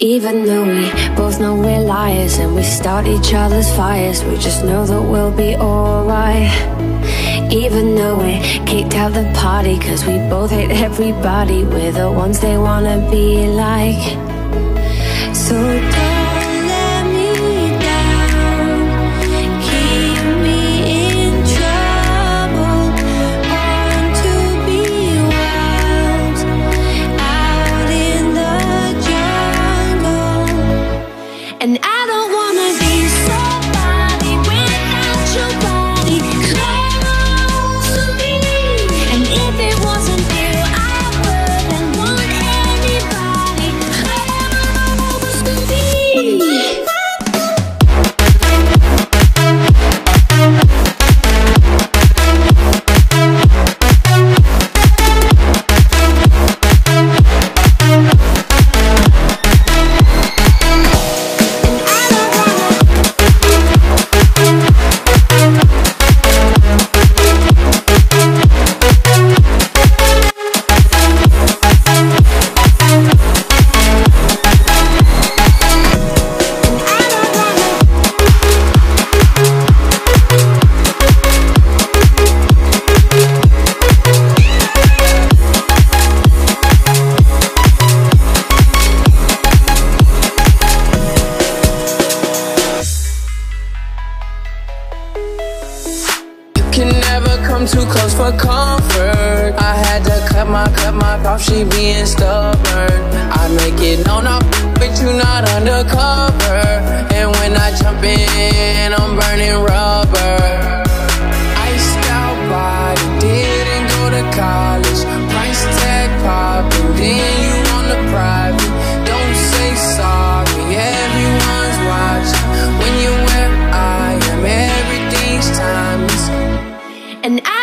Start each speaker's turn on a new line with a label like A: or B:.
A: Even though we both know we're liars and we start each other's fires, we just know that we'll be alright. Even though we kicked out the party, cause we both hate everybody, we're the ones they wanna be like. So
B: come too close for comfort. I had to cut my cut my off, she being stubborn. I make it known I'm but you not undercover. And when I jump in, I'm burning rubber. Iced out body, didn't go to college. and I